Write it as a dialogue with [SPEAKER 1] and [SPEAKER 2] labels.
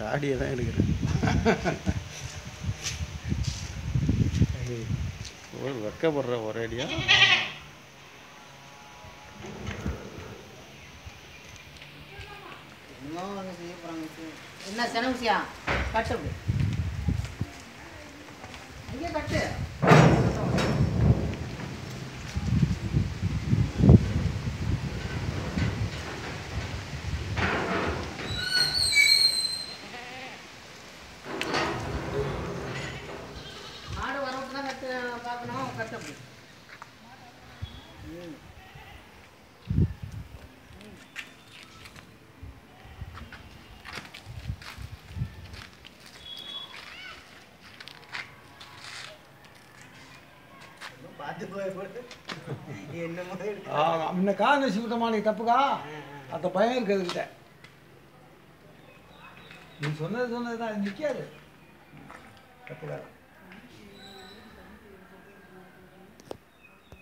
[SPEAKER 1] தாடியை தான் எடுக்கிறேன். ஒரு வெக்கப்படுற ஒரேடியா
[SPEAKER 2] என்ன செனவுசியா கட்டு
[SPEAKER 3] முன்ன காங்கிரஸ் சுத்தமா நீ தப்புக்கா? அந்த பயம் இருக்கிறதுக்கிட்ட நீ சொன்னது சொன்னது தான் நிற்காது தப்புக்காரன்